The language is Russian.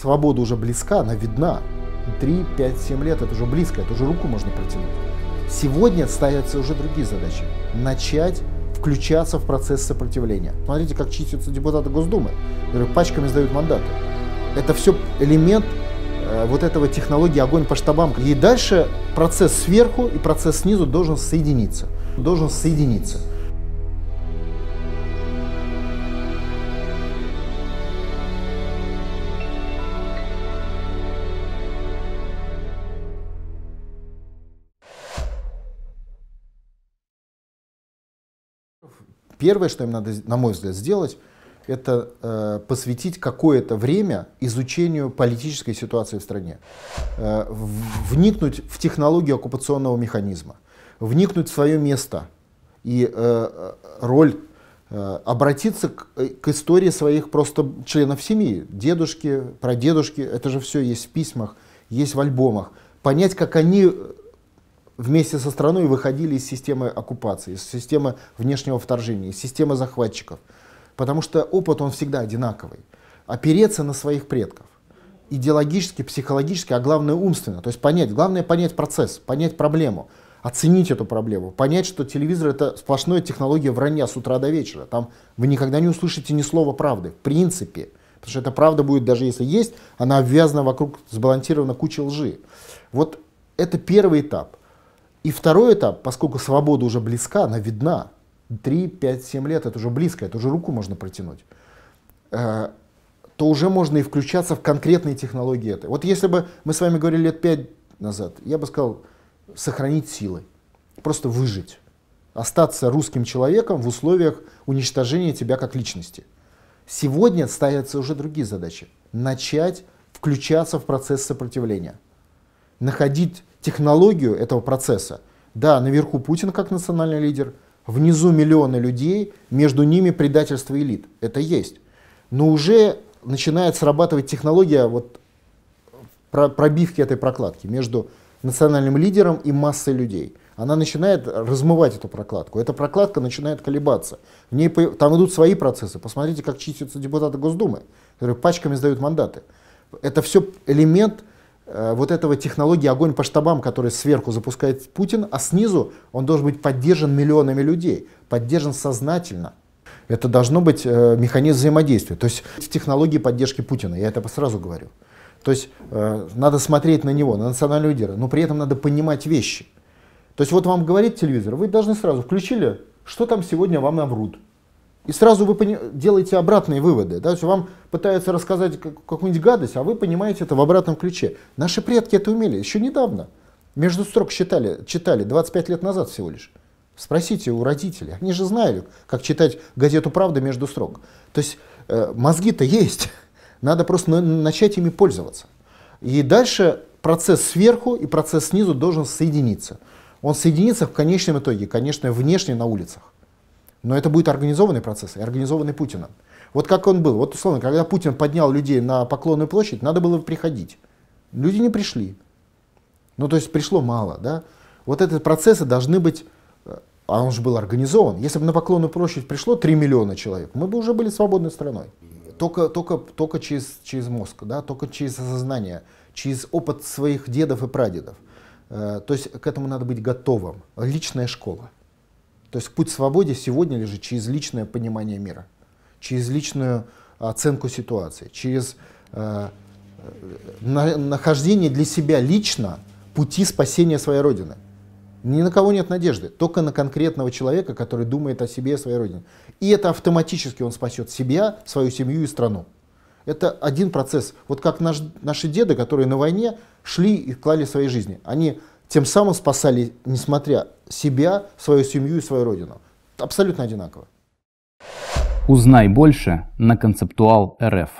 свобода уже близка, она видна. 3, 5, 7 лет это уже близко, это уже руку можно протянуть. Сегодня ставятся уже другие задачи. Начать включаться в процесс сопротивления. Смотрите, как чистятся депутаты Госдумы, которые пачками сдают мандаты. Это все элемент э, вот этого технологии огонь по штабам. И дальше процесс сверху и процесс снизу должен соединиться. Должен соединиться. Первое, что им надо, на мой взгляд, сделать, это э, посвятить какое-то время изучению политической ситуации в стране, э, вникнуть в технологию оккупационного механизма, вникнуть в свое место и э, роль, э, обратиться к, э, к истории своих просто членов семьи, дедушки, прадедушки, это же все есть в письмах, есть в альбомах, понять, как они вместе со страной выходили из системы оккупации, из системы внешнего вторжения, из системы захватчиков. Потому что опыт, он всегда одинаковый. Опереться на своих предков. Идеологически, психологически, а главное умственно. То есть понять, главное понять процесс, понять проблему, оценить эту проблему, понять, что телевизор это сплошная технология вранья с утра до вечера. Там вы никогда не услышите ни слова правды, в принципе. Потому что эта правда будет, даже если есть, она обвязана вокруг, сбалансирована куча лжи. Вот это первый этап. И второй этап, поскольку свобода уже близка, она видна, 3, 5, 7 лет это уже близко, это уже руку можно протянуть, э, то уже можно и включаться в конкретные технологии этой. Вот если бы мы с вами говорили лет 5 назад, я бы сказал, сохранить силы, просто выжить, остаться русским человеком в условиях уничтожения тебя как личности. Сегодня ставятся уже другие задачи. Начать включаться в процесс сопротивления. Находить технологию этого процесса. Да, наверху Путин как национальный лидер, внизу миллионы людей, между ними предательство элит. Это есть. Но уже начинает срабатывать технология вот пробивки этой прокладки между национальным лидером и массой людей. Она начинает размывать эту прокладку. Эта прокладка начинает колебаться. В ней, там идут свои процессы. Посмотрите, как чистятся депутаты Госдумы, которые пачками сдают мандаты. Это все элемент вот этого технологии огонь по штабам, который сверху запускает Путин, а снизу он должен быть поддержан миллионами людей, поддержан сознательно. Это должно быть э, механизм взаимодействия, то есть технологии поддержки Путина, я это сразу говорю. То есть э, надо смотреть на него, на национального лидера, но при этом надо понимать вещи. То есть вот вам говорит телевизор, вы должны сразу включили, что там сегодня вам наврут. И сразу вы делаете обратные выводы. Да? То есть вам пытаются рассказать какую-нибудь гадость, а вы понимаете это в обратном ключе. Наши предки это умели еще недавно. Между строк читали, читали 25 лет назад всего лишь. Спросите у родителей. Они же знали, как читать газету «Правда» между строк. То есть э, мозги-то есть. Надо просто начать ими пользоваться. И дальше процесс сверху и процесс снизу должен соединиться. Он соединится в конечном итоге, конечно, внешне на улицах. Но это будет организованный процесс, и организованный Путиным. Вот как он был. Вот условно, когда Путин поднял людей на Поклонную площадь, надо было приходить. Люди не пришли. Ну, то есть пришло мало, да. Вот эти процессы должны быть, э, а он же был организован. Если бы на Поклонную площадь пришло 3 миллиона человек, мы бы уже были свободной страной. Только, только, только через, через мозг, да, только через осознание, через опыт своих дедов и прадедов. Э, то есть к этому надо быть готовым. Личная школа. То есть путь к свободе сегодня лежит через личное понимание мира, через личную оценку ситуации, через э, на, нахождение для себя лично пути спасения своей Родины. Ни на кого нет надежды, только на конкретного человека, который думает о себе и своей Родине. И это автоматически он спасет себя, свою семью и страну. Это один процесс. Вот как наш, наши деды, которые на войне шли и клали свои жизни. Они тем самым спасали, несмотря себя, свою семью и свою родину. Абсолютно одинаково. Узнай больше на концептуал РФ.